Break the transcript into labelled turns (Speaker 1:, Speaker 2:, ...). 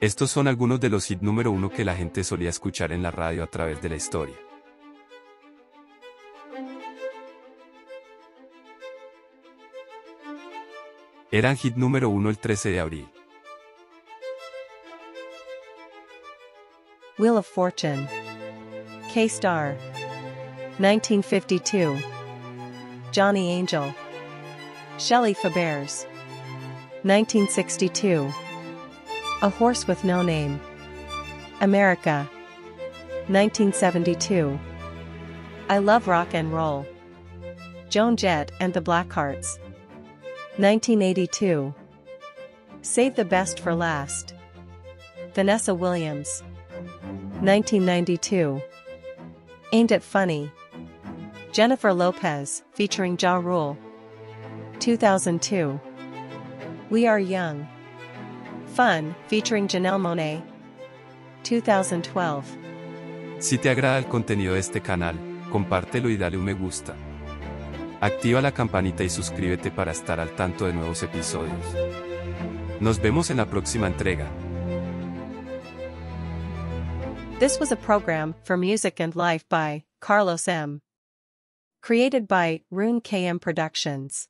Speaker 1: Estos son algunos de los hits número uno que la gente solía escuchar en la radio a través de la historia. Eran hit número uno el 13 de abril.
Speaker 2: Wheel of Fortune. K-Star. 1952. Johnny Angel. Shelley Fabares. 1962. A Horse with No Name. America. 1972. I Love Rock and Roll. Joan Jett and the Blackhearts. 1982. Save the Best for Last. Vanessa Williams. 1992. Ain't It Funny? Jennifer Lopez, featuring Ja Rule. 2002. We Are Young. Fun, featuring Janelle Monet. 2012.
Speaker 1: Si te agrada el contenido de este canal, compártelo y dale un me gusta. Activa la campanita y suscríbete para estar al tanto de nuevos episodios. Nos vemos en la próxima entrega.
Speaker 2: This was a program for music and life by Carlos M. Created by Rune KM Productions.